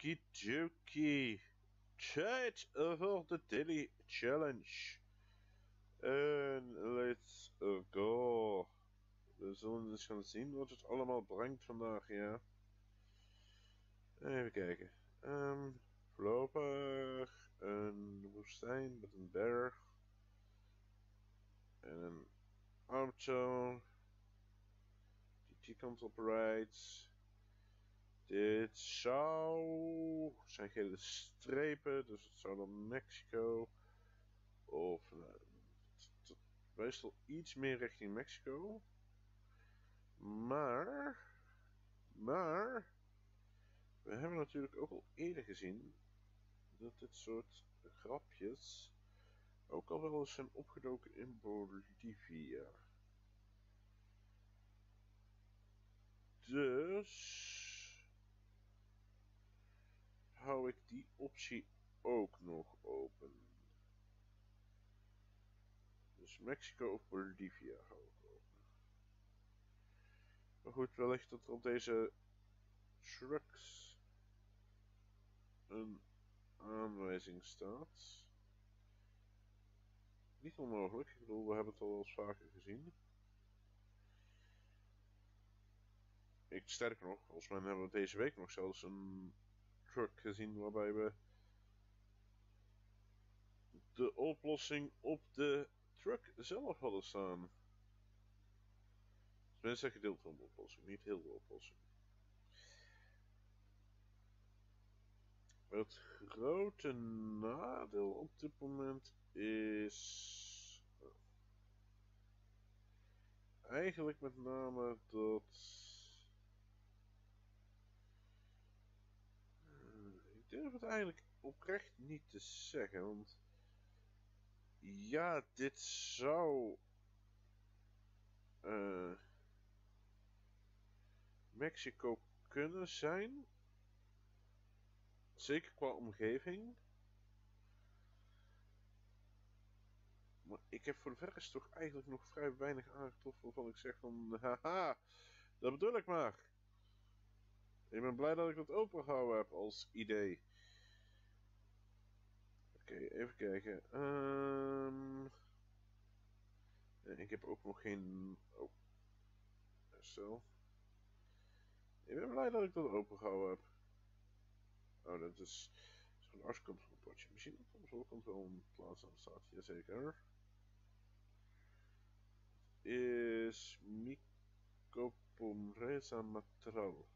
Okidoki. Tijd over the Daily Challenge. En let's go. We zullen eens gaan zien wat het allemaal brengt vandaag, ja. Even kijken. Um, voorlopig een woestijn met een berg. En een auto. Die die kant. Dit zou zijn gele strepen, dus het zou dan Mexico of nou, meestal iets meer richting Mexico. Maar, maar, we hebben natuurlijk ook al eerder gezien dat dit soort grapjes ook al wel eens zijn opgedoken in Bolivia. Dus hou ik die optie ook nog open. Dus Mexico of Bolivia hou ik open. Maar goed, wellicht dat er op deze trucks een aanwijzing staat. Niet onmogelijk, ik bedoel, we hebben het al wel eens vaker gezien. Ik, sterker nog, volgens mij hebben we deze week nog zelfs een truck gezien waarbij we de oplossing op de truck zelf hadden staan. Tenminste, een gedeelte van de oplossing, niet heel de oplossing. Het grote nadeel op dit moment is eigenlijk met name dat durf het eigenlijk oprecht niet te zeggen, want ja, dit zou uh, Mexico kunnen zijn. Zeker qua omgeving. Maar ik heb voor de verre toch eigenlijk nog vrij weinig aangetroffen waarvan ik zeg van haha, dat bedoel ik maar. Ik ben blij dat ik dat opengehouden heb als idee. Oké, even kijken. Um... Ik heb ook nog geen... Oh. Zo. Ik ben blij dat ik dat opengehouden heb. Oh, dat is zo'n potje. Misschien dat voorkant wel een plaats aan staat. Jazeker. Is Micopomreza Matral.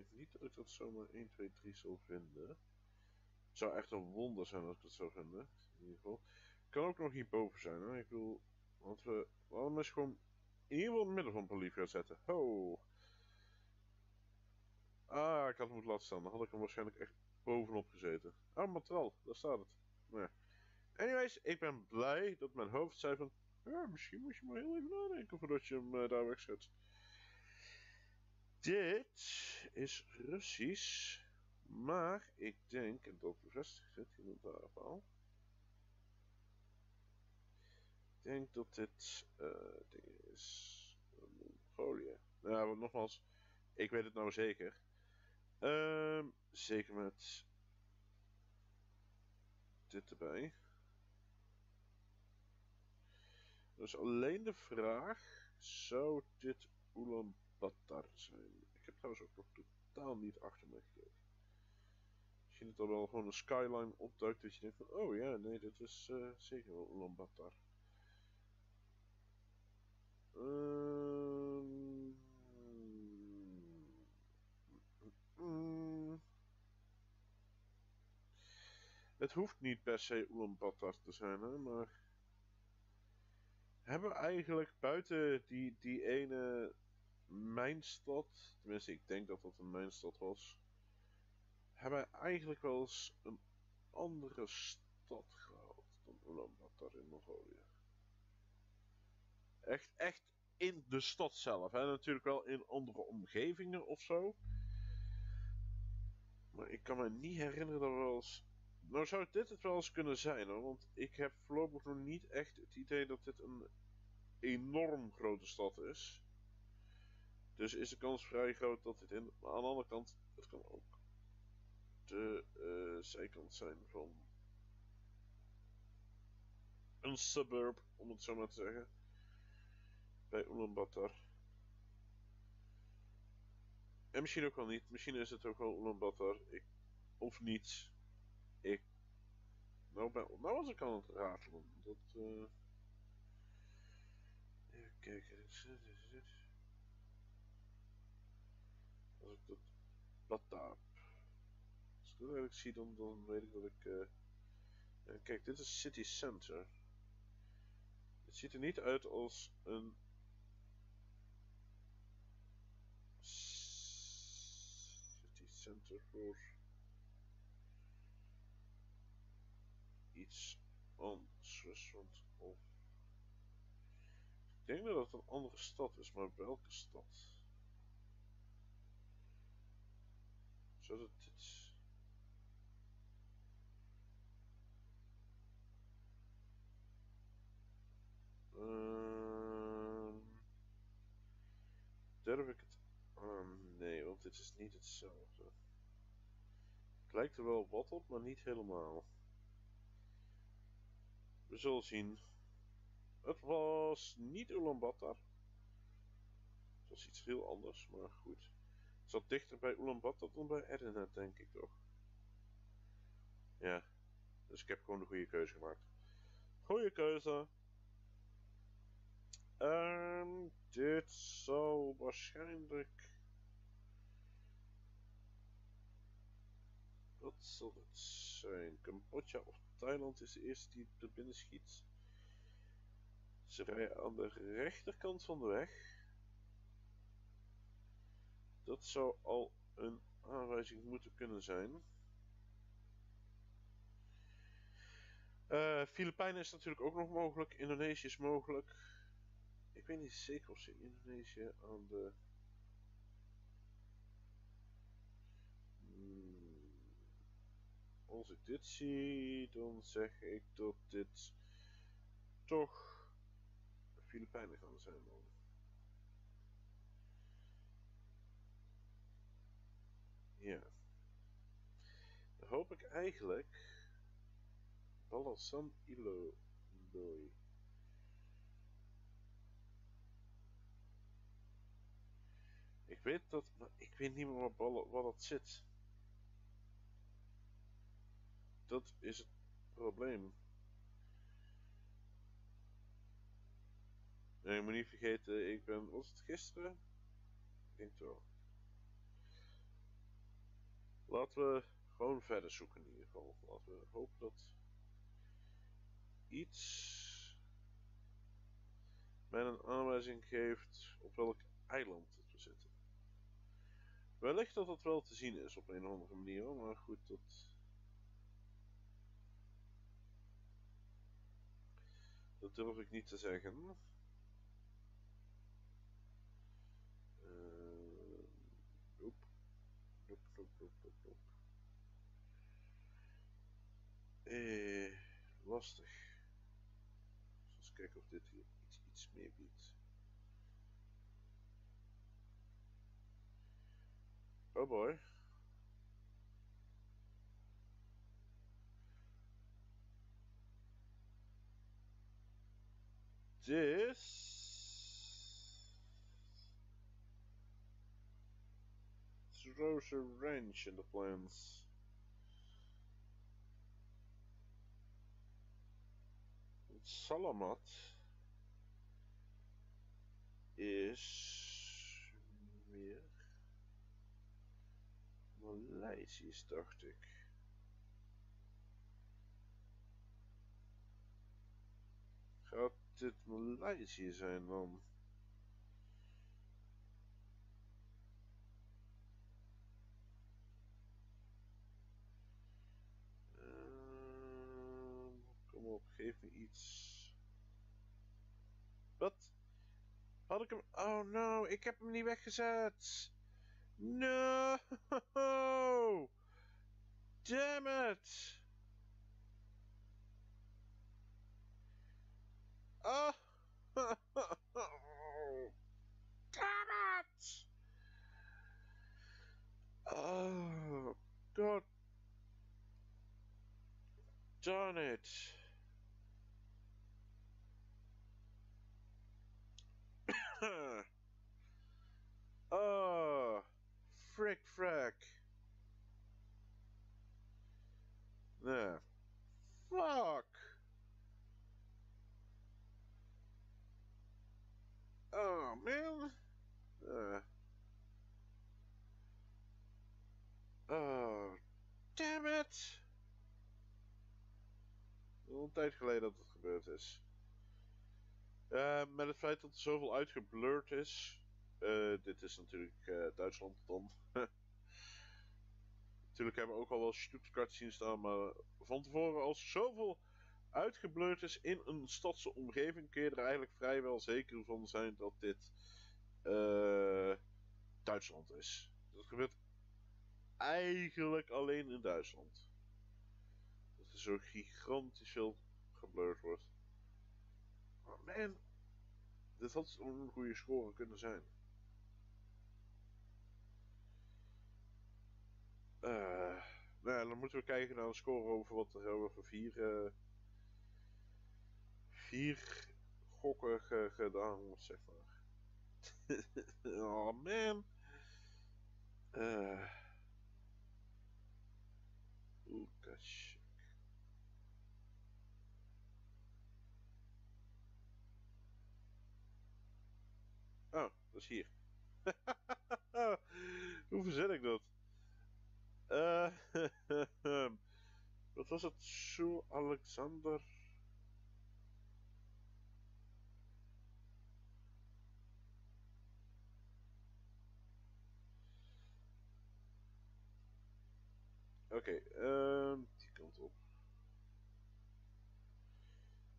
Denk niet dat ik dat zomaar 1, 2, 3 zal vinden. Het zou echt een wonder zijn als ik dat zou vinden. In ieder geval. Kan ook nog hierboven zijn. Ik bedoel, want we, we eens gewoon in ieder in het midden van Bolivia zetten. Ho! Ah, ik had hem moeten laten staan. Dan had ik hem waarschijnlijk echt bovenop gezeten. Ah, matral. Daar staat het. Nou ja. Anyways, ik ben blij dat mijn hoofd zei van... Ja, misschien moet je maar heel even nadenken voordat je hem uh, daar wegzet. Dit is Russisch, maar ik denk, en dat bevestigt het inderdaad al. Ik denk dat dit uh, ding is Mongolië. Nou, nogmaals, ik weet het nou zeker. Uh, zeker met dit erbij. Dus alleen de vraag, zou dit Ulan Batar zijn. Ik heb trouwens ook nog totaal niet achter me gekeken. Misschien dat er wel gewoon een skyline opduikt dat je denkt van, oh ja, nee, dit is uh, zeker wel Ulaanbaatar. Um, mm, het hoeft niet per se Ulaanbaatar te zijn, hè, maar hebben we eigenlijk buiten die, die ene mijn stad, tenminste ik denk dat dat een mijn stad was, hebben eigenlijk wel eens een andere stad gehad dan Ulaanbaatar in Mongolië. Echt, echt in de stad zelf. Hè? Natuurlijk wel in andere omgevingen of zo. Maar ik kan me niet herinneren dat we wel eens... Nou zou dit het wel eens kunnen zijn hoor. Want ik heb voorlopig nog niet echt het idee dat dit een enorm grote stad is. Dus is de kans vrij groot dat dit in. Maar aan de andere kant, het kan ook de uh, zijkant zijn van een suburb, om het zo maar te zeggen. Bij Ulaanbaatar. En misschien ook wel niet. Misschien is het ook wel Ulaanbaatar. Ik, of niet. Ik. Nou, ben, nou was ik aan het ratelen. Dat. Uh... Even kijken. Als ik dat eigenlijk zie, dan, dan weet ik dat ik. Uh... kijk, dit is City Center. Het ziet er niet uit als een city center voor iets anders. Restaurant of ik denk dat het een andere stad is, maar welke stad? Zou het Uh, durf ik het aan? Nee, want dit is niet hetzelfde. Het lijkt er wel wat op, maar niet helemaal. We zullen zien. Het was niet Ulaanbaatar. Het was iets heel anders, maar goed. Zat dichter bij Ulaanbaatar dan bij Edenet, denk ik toch. Ja, dus ik heb gewoon de goede keuze gemaakt. Goeie keuze. Um, dit zal waarschijnlijk... Wat zal het zijn? Cambodja of Thailand is de eerste die er binnen schiet. Ze rijden aan de rechterkant van de weg. Dat zou al een aanwijzing moeten kunnen zijn. Uh, Filipijnen is natuurlijk ook nog mogelijk. Indonesië is mogelijk. Ik weet niet zeker of ze in Indonesië aan de... Hmm. Als ik dit zie, dan zeg ik dat dit toch Filipijnen gaan zijn dan. Ja. Dan hoop ik eigenlijk Balasan Ilo Doi. Ik weet dat, maar ik weet niet meer waar, waar dat zit. Dat is het probleem. En je moet niet vergeten, ik ben, was het gisteren? Ik. Laten we gewoon verder zoeken in ieder geval. We hopen dat iets mij een aanwijzing geeft op welk eiland het we zitten. Wellicht dat dat wel te zien is op een of andere manier, maar goed, dat... Dat durf ik niet te zeggen. Eh, lastig. eens kijken of dit hier iets, iets meer biedt. Oh boy. This throws a wrench in the plans. Salamat is meer Maleisisch, dacht ik. Gaat dit Maleisië zijn dan? Geef me iets. Wat? Had ik hem... Oh no, ik heb hem niet weggezet. No! Damn it! Oh! Damn it! Oh, god. Darn it. Al een tijd geleden dat het gebeurd is. Uh, met het feit dat er zoveel uitgeblurred is. Uh, dit is natuurlijk uh, Duitsland dan. natuurlijk hebben we ook al wel Stuttgart zien staan, maar van tevoren als zoveel uitgeblurred is in een stadse omgeving, kun je er eigenlijk vrijwel zeker van zijn dat dit Duitsland is. Dat gebeurt eigenlijk alleen in Duitsland. Dat er zo gigantisch veel geblurred wordt. Oh man, dit had een goede score kunnen zijn. Uh, nou ja, dan moeten we kijken naar een score over wat er over vier, uh, vier gokken gedaan wordt, zeg maar. oh man. Uh, Lukasik. Oh, dat is hier. Hoe verzet ik dat? Uh, wat was het? Sue Alexander. Oké, okay, um, die kant op.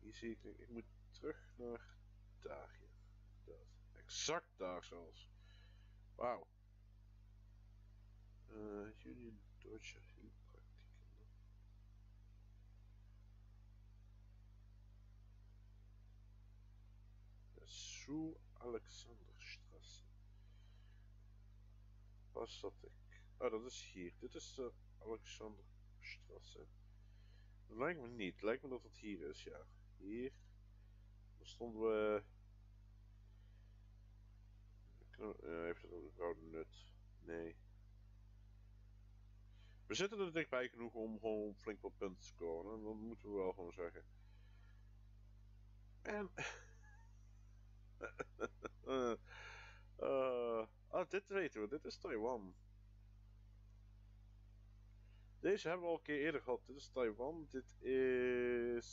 Hier zie ik, ik moet terug naar daar. Dat. Exact daar zelfs. Wauw. Uh, Union Deutsche Heilpraktiken. Sue Alexanderstrasse. Was dat ik? Oh, dat is hier. Dit is de Alexanderstrasse. Dat lijkt me niet. Lijkt me dat het hier is, ja. Hier. Dan stonden we... heeft het ook een nut? Nee. We zitten er dichtbij genoeg om gewoon flink wat punten te scoren. Dat moeten we wel gewoon zeggen. En... uh, dit weten we. Dit is Taiwan. Deze hebben we al een keer eerder gehad. Dit is Taiwan. Dit is...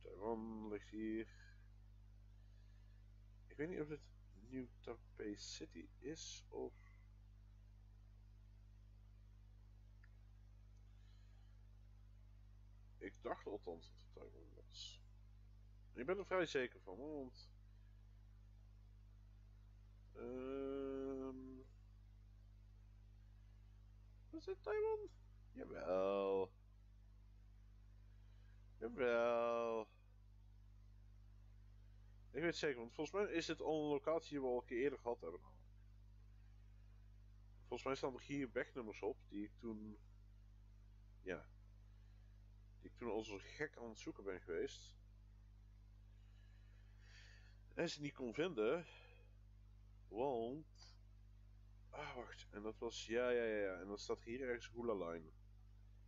Taiwan ligt hier. Ik weet niet of dit New Taipei City is of... Ik dacht althans dat het Taiwan was. Ik ben er vrij zeker van, want... Ehm... Was het Taiwan? Jawel. Jawel. Ik weet zeker, want volgens mij is dit al een locatie die we al een keer eerder gehad hebben. Volgens mij staan er hier wegnummers op die ik toen... Ja. Die ik toen al zo gek aan het zoeken ben geweest. En ze niet kon vinden. Want... Ah, wacht. En dat was... Ja, ja, ja, ja. En dan staat hier ergens Hula Line.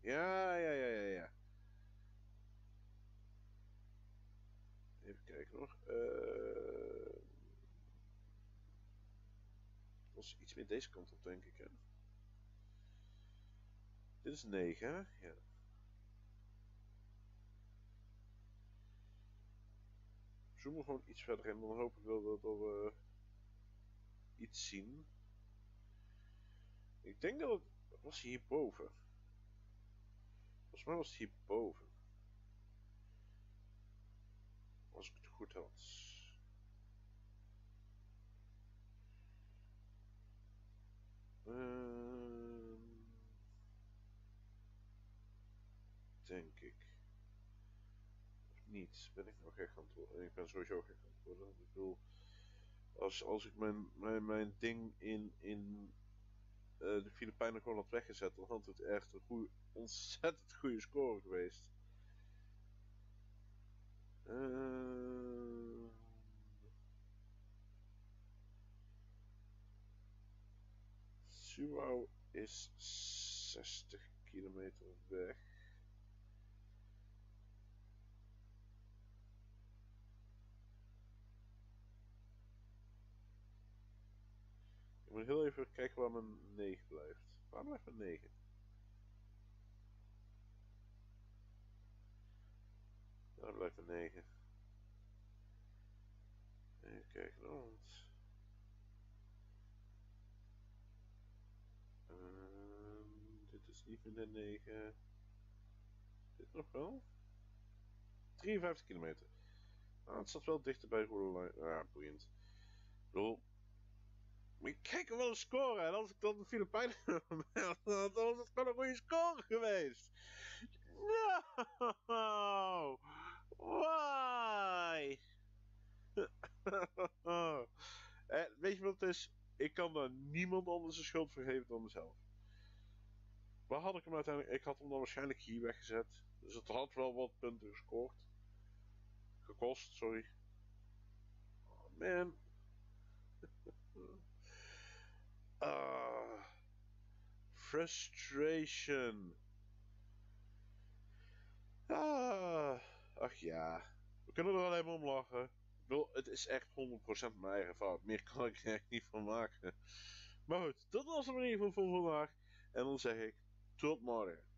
Ja, ja, ja, ja, ja. Even kijken nog. Uh... Was iets meer deze kant op, denk ik, hè. Dit is 9, hè? Ja. Zoomen gewoon iets verder in, dan hoop ik wel dat we iets zien. Ik denk dat het... Was hierboven? Volgens mij was het hierboven. Als ik het goed had. Uh, denk ik. Of niet? Ben ik nog echt aan het worden? Ik ben sowieso gek aan het worden. Ik bedoel, als, als ik mijn, mijn, mijn ding in, in de Filipijnen gewoon had weggezet, dan had het echt een goede, ontzettend goede score geweest. Uh... Is 60 kilometer weg. Ik moet heel even kijken waar mijn 9 blijft. Waar blijft mijn 9? Daar blijft mijn 9. Even kijken rond. Uh, dit is niet meer de 9. Dit nog wel? 53 kilometer. Ah, het zat wel dichter bij Roedelijn. Ja, boeiend. Ik bedoel, kijk wel een score en als ik dan de Filipijnen dan was het gewoon een goede score geweest. No! Why? en weet je wat het is? Ik kan daar niemand anders de schuld voor geven dan mezelf. Waar had ik hem uiteindelijk? Ik had hem dan waarschijnlijk hier weggezet. Dus het had wel wat punten gescoord. Gekost, sorry. Oh man. Ah. Frustration. Ah. Ach ja. We kunnen er alleen maar om lachen. het is echt 100% mijn eigen fout. Meer kan ik er echt niet van maken. Maar goed, dat was het in ieder geval voor vandaag. En dan zeg ik tot morgen.